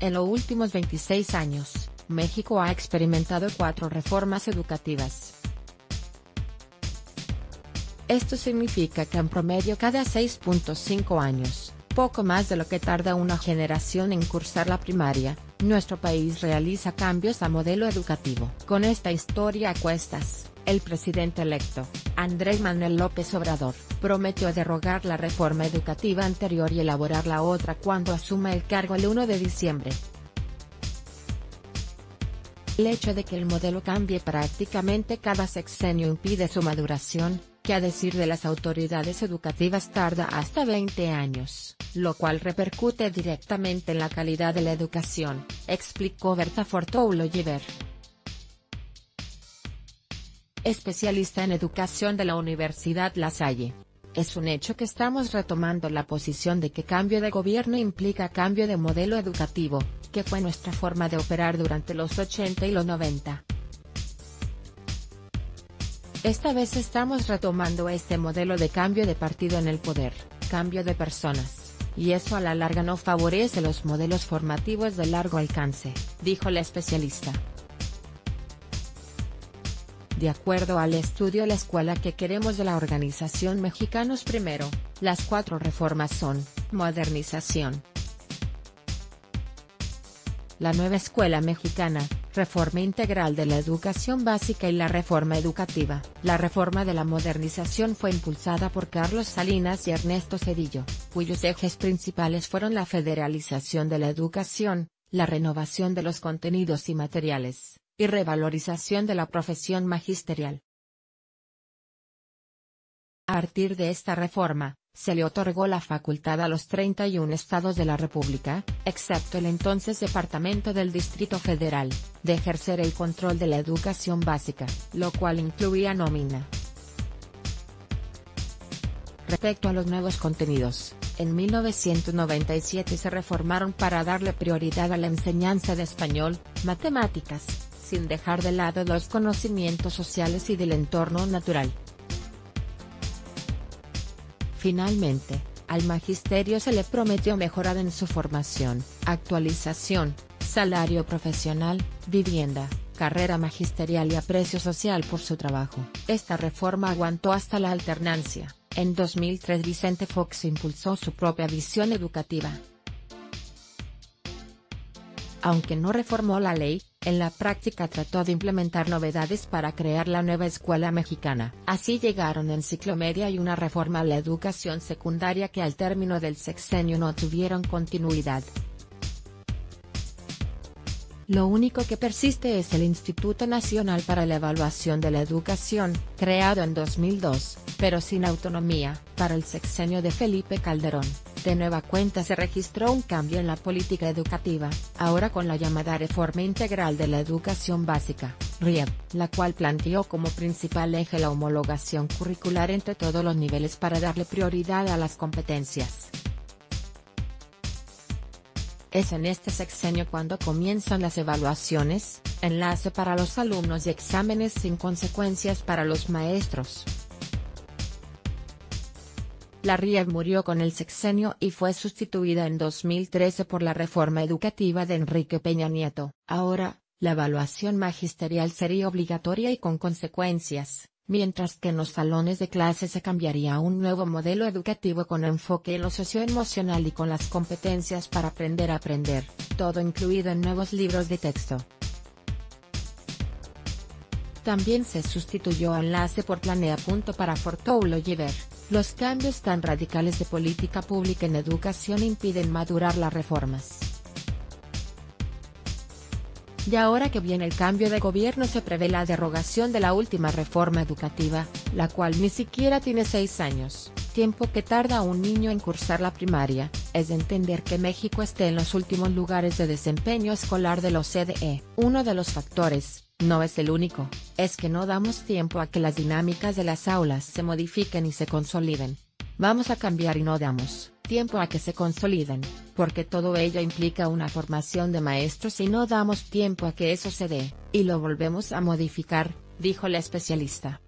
En los últimos 26 años, México ha experimentado cuatro reformas educativas. Esto significa que en promedio cada 6.5 años, poco más de lo que tarda una generación en cursar la primaria, nuestro país realiza cambios a modelo educativo. Con esta historia a cuestas, el presidente electo, Andrés Manuel López Obrador, prometió derogar la reforma educativa anterior y elaborar la otra cuando asuma el cargo el 1 de diciembre. El hecho de que el modelo cambie prácticamente cada sexenio impide su maduración, que a decir de las autoridades educativas tarda hasta 20 años, lo cual repercute directamente en la calidad de la educación, explicó Berta Fortoulo Giver. Especialista en educación de la Universidad La Salle. Es un hecho que estamos retomando la posición de que cambio de gobierno implica cambio de modelo educativo, que fue nuestra forma de operar durante los 80 y los 90. Esta vez estamos retomando este modelo de cambio de partido en el poder, cambio de personas, y eso a la larga no favorece los modelos formativos de largo alcance, dijo la especialista. De acuerdo al estudio La escuela que queremos de la organización Mexicanos Primero, las cuatro reformas son, modernización, la nueva escuela mexicana, reforma integral de la educación básica y la reforma educativa. La reforma de la modernización fue impulsada por Carlos Salinas y Ernesto Cedillo, cuyos ejes principales fueron la federalización de la educación, la renovación de los contenidos y materiales, y revalorización de la profesión magisterial. A partir de esta reforma, se le otorgó la facultad a los 31 estados de la República, excepto el entonces Departamento del Distrito Federal, de ejercer el control de la educación básica, lo cual incluía nómina. Respecto a los nuevos contenidos, en 1997 se reformaron para darle prioridad a la enseñanza de español, matemáticas, sin dejar de lado los conocimientos sociales y del entorno natural. Finalmente, al magisterio se le prometió mejorar en su formación, actualización, salario profesional, vivienda, carrera magisterial y aprecio social por su trabajo. Esta reforma aguantó hasta la alternancia. En 2003 Vicente Fox impulsó su propia visión educativa. Aunque no reformó la ley, en la práctica trató de implementar novedades para crear la nueva escuela mexicana. Así llegaron en ciclo media y una reforma a la educación secundaria que al término del sexenio no tuvieron continuidad. Lo único que persiste es el Instituto Nacional para la Evaluación de la Educación, creado en 2002, pero sin autonomía, para el sexenio de Felipe Calderón. De nueva cuenta se registró un cambio en la política educativa, ahora con la llamada Reforma Integral de la Educación Básica, RIEB, la cual planteó como principal eje la homologación curricular entre todos los niveles para darle prioridad a las competencias. Es en este sexenio cuando comienzan las evaluaciones, enlace para los alumnos y exámenes sin consecuencias para los maestros. La RIEG murió con el sexenio y fue sustituida en 2013 por la reforma educativa de Enrique Peña Nieto. Ahora, la evaluación magisterial sería obligatoria y con consecuencias mientras que en los salones de clase se cambiaría un nuevo modelo educativo con enfoque en lo socioemocional y con las competencias para aprender a aprender, todo incluido en nuevos libros de texto. También se sustituyó a Enlace por Planea. para Fortoulo Giver. Los cambios tan radicales de política pública en educación impiden madurar las reformas. Y ahora que viene el cambio de gobierno se prevé la derogación de la última reforma educativa, la cual ni siquiera tiene seis años, tiempo que tarda un niño en cursar la primaria, es de entender que México esté en los últimos lugares de desempeño escolar de los CDE. Uno de los factores, no es el único, es que no damos tiempo a que las dinámicas de las aulas se modifiquen y se consoliden. Vamos a cambiar y no damos tiempo a que se consoliden, porque todo ello implica una formación de maestros y no damos tiempo a que eso se dé, y lo volvemos a modificar, dijo la especialista.